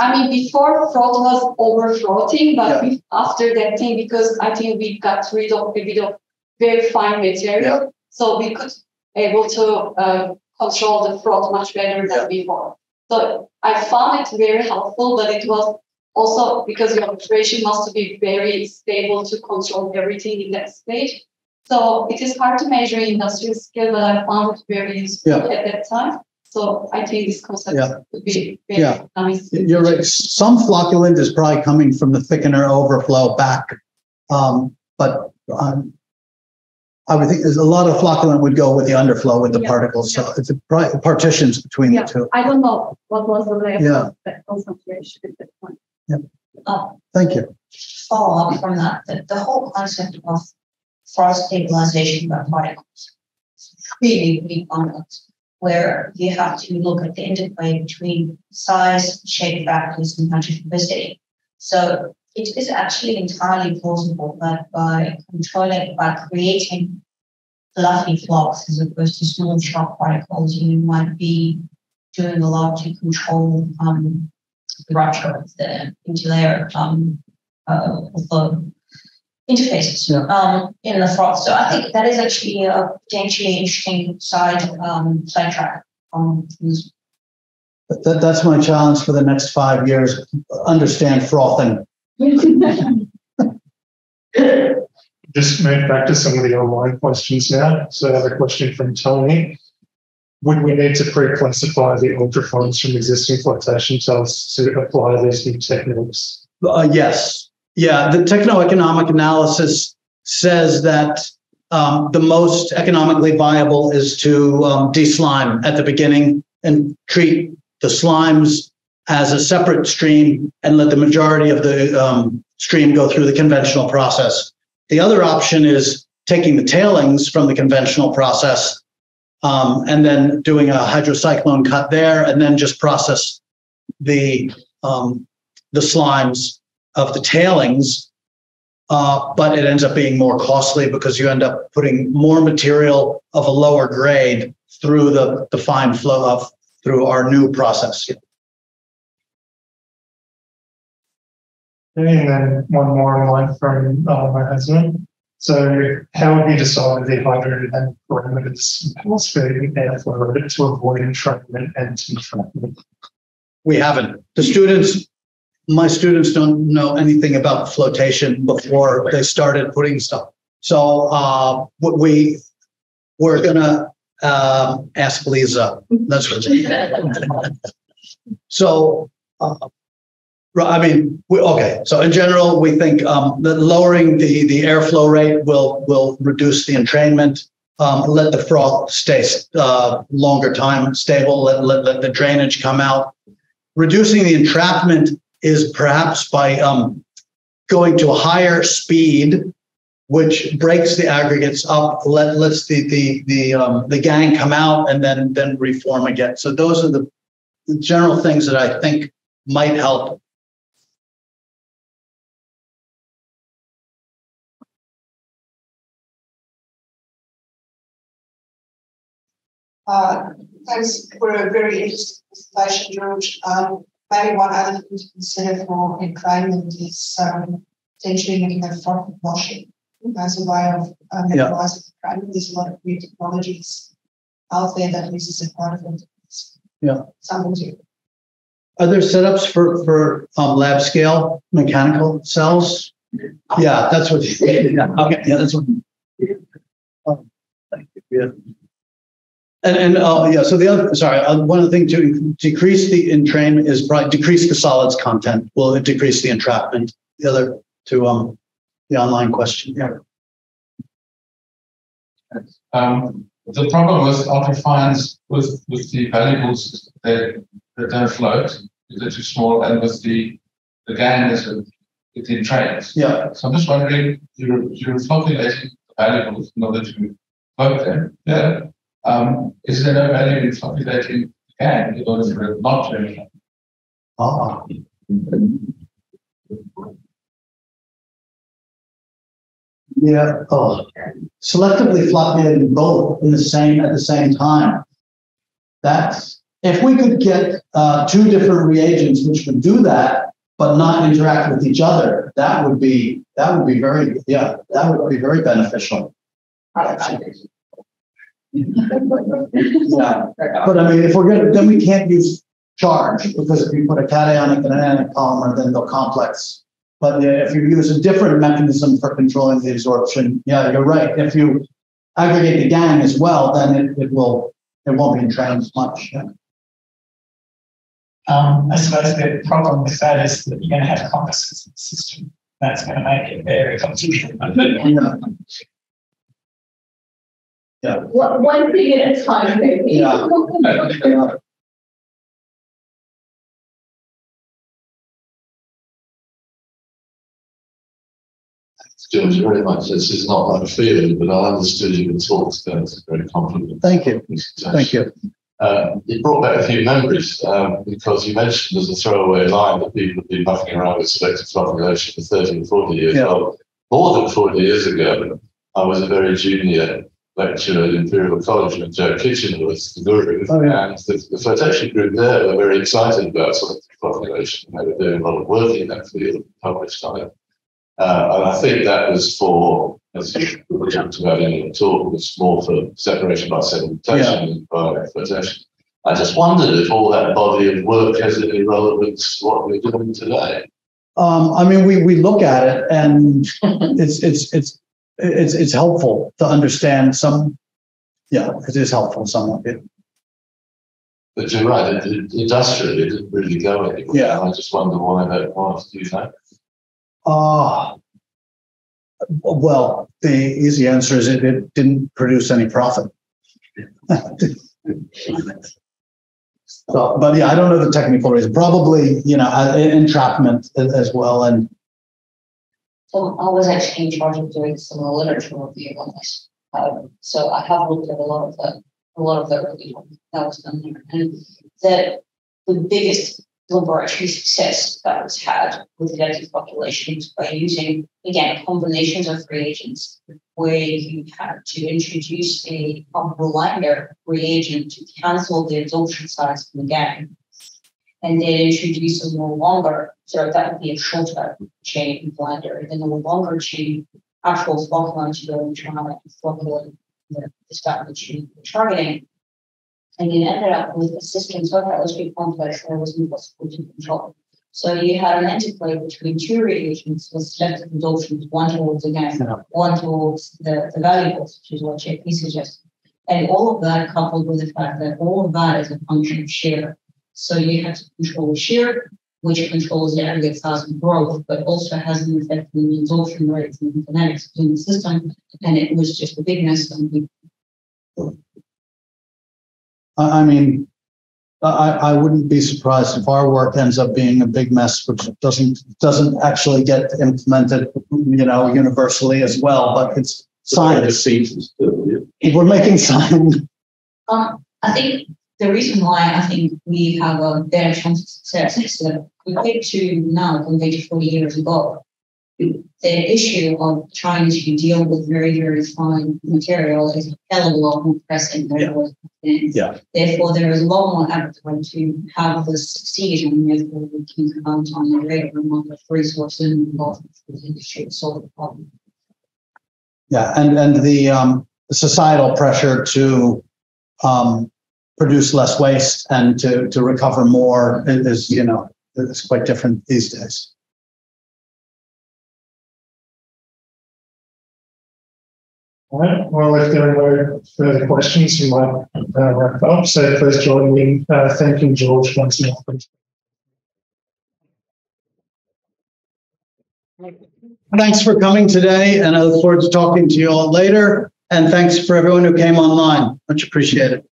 S3: I mean, before froth was overfrothing, but yeah. after that thing, because I think we got rid of a bit of very fine material. Yeah. So we could able to uh, control the froth much better than yeah. before. So I found it very helpful, but it was also because your operation must be very stable to control everything in that stage. So it is hard to measure industrial scale, but I found it very useful yeah. at that time. So I think this concept yeah. would be very yeah. nice.
S2: You're right. Some flocculant is probably coming from the thickener overflow back. Um, but um, I would think there's a lot of flocculant would go with the underflow with the yeah. particles. So it's a partitions between the two.
S3: I don't know what was the level yeah. concentration at that point.
S2: Yeah. Uh, Thank you.
S1: Follow up from that, the, the whole concept of froth stabilization by particles really, really complex, where you have to look at the interplay between size, shape factors, and hydrophobicity. So it is actually entirely plausible that by controlling, by creating fluffy flocs as opposed to small sharp particles, you might be doing a lot to control um, the rupture of the interlayer um, uh, of the interfaces
S2: Yeah.
S1: um, in the froth. So I think that is actually a potentially interesting side um, sidetrack um,
S2: That, that's my challenge for the next five years. Understand frothing.
S4: Just move back to some of the online questions now. So I have a question from Tony. Would we need to pre-classify the ultrafines from existing flotation cells to apply these new techniques?
S2: Uh, yes. Yeah. The techno-economic analysis says that um, the most economically viable is to um, deslime at the beginning and treat the slimes as a separate stream and let the majority of the um, stream go through the conventional process. The other option is taking the tailings from the conventional process um, and then doing a hydrocyclone cut there and then just process the um, the slimes of the tailings, uh, but it ends up being more costly because you end up putting more material of a lower grade through the, the fine flow of through our new process.
S4: Okay, and then one more online from uh, my husband. So how would we decide the hydrodynamic parameters pass through airflow to avoid entrapment and entrapment?
S2: We haven't. The students, my students don't know anything about flotation before they started putting stuff. So uh, what we we're gonna um, ask Lisa. That's what. so. Uh, I mean, we, okay. So in general, we think um, that lowering the the airflow rate will will reduce the entrainment. Um, let the froth stay uh, longer time stable. Let, let let the drainage come out. Reducing the entrapment is perhaps by um, going to a higher speed, which breaks the aggregates up, let lets the the the um, the gangue come out and then then reform again. So those are the general things that I think might help
S7: Uh, thanks for a very interesting presentation, George. Um, maybe one other thing to consider for entrainment is um, potentially looking at froth washing as a way of um,
S2: Yeah.
S7: There's a lot of new technologies out there that uses it quite a bit.
S2: Yeah.
S7: Something to
S2: Are there setups for, for um, lab scale mechanical cells? Yeah, that's what, yeah, okay, yeah, that's what. Oh, Thank you, yeah. And, and, uh, yeah, so the other, sorry, uh, one of the things to decrease the entrainment is probably decrease the solids content, will it decrease the entrapment? The other to, um, the online question, yeah.
S8: Um, the problem with ultrafines with, with the valuables that, that don't float, they're too small, and with the, the gangue is it entrains.
S2: Yeah,
S8: So I'm just wondering, you're, you're flocculating the valuables in order to float them. Yeah. Um, is there no value in flocculating the gangue in order for it not to entrain?
S2: ah. Yeah, oh, selectively flocculating both in the same, at the same time. That's, if we could get uh, two different reagents which would do that, but not interact with each other, that would be, that would be very, yeah, that would be very beneficial. Yeah, but I mean, if we're gonna, then we can't use charge, because if you put a cationic and an anionic polymer, then they'll complex. But yeah, if you use a different mechanism for controlling the absorption, yeah, you're right. If you aggregate the gangue as well, then it, it will, it won't be entrained as much. yeah.
S6: Um, I suppose the problem with that is that you're going to have a complex system. That's going to make it very confusing.
S2: Yeah. Yeah,
S9: One, one thing at a time, maybe.
S2: Yeah. yeah.
S10: George, very much. This is not my field, but I understood you could talk, so it's a very compliment.
S2: Thank you, thank you.
S10: Uh, you brought back a few memories um, because you mentioned as a throwaway line that people have been mucking around with selective flocculation for 30 or 40 years.
S2: Yeah.
S10: Well, more than 40 years ago, I was a very junior lecture at Imperial College when Joe Kitchener was the guru.
S2: Oh, yeah.
S10: And the, the flotation group there were very excited about selective flocculation. They were doing a lot of work in that field, published on it. Uh, and I think that was for, as you talked about in your talk, it was more for separation by sedimentation than by flotation. I just wondered if all that body of work has any relevance to what we're doing today.
S2: Um, I mean, we, we look at it and it's, it's, it's, it's, it's helpful to understand some, yeah, it is helpful somewhat.
S10: But you're right, it, it, industrially, it didn't really go anywhere.
S2: Yeah.
S10: I just wonder why that was, do you know?
S2: Ah, well, the easy answer is it, it didn't produce any profit. So, but yeah, I don't know the technical reason. Probably, you know, uh, entrapment as well. And
S1: So I was actually in charge of doing some of the literature review on this. Um, so I have looked at a lot of the, a lot of the early work that was done there. And the, the biggest laboratory success that was had with the elective flocculations by using, again, combinations of reagents where you had to introduce a, a reagent to cancel the absorption size from the gangue. And then introduce a more longer, so that would be a shorter chain blinder, and then a longer chain actual flocculant to go and try and flocculate the, the stuff that you were targeting. And you ended up with a system so that was pretty complex that was impossible to control. So you had an interplay between two reagents with selective absorptions, one towards the gangue,
S2: Yeah.
S1: one towards the, the valuables, which is what JP suggested. And all of that coupled with the fact that all of that is a function of shear. So you have to control shear, which controls the aggregate size and growth, but also has an effect on the absorption rates and the kinetics in the system. And it was just a big mess. And
S2: I, I mean, I, I wouldn't be surprised if our work ends up being a big mess, which doesn't, doesn't actually get implemented, you know, universally as well, but it's science. We're making science.
S1: Um, I think the reason why I think we have a better chance of success is that compared to now compared to 40 years ago, the issue of trying to deal with very, very fine material is a hell of a lot more pressing than it was. then.
S2: Yeah.
S1: Therefore, there is a lot more appetite to have this succeed and therefore we can count on a greater amount of resources involved in the industry to solve the problem.
S2: Yeah, and, and the, um, societal pressure to, um, produce less waste and to, to recover more is, you know, is quite different these days.
S4: All right, well, if there are no further questions, we might uh, wrap up. So please join me in uh, thanking George once more.
S2: Thanks for coming today and I look forward to talking to you all later. And thanks for everyone who came online. Much appreciated.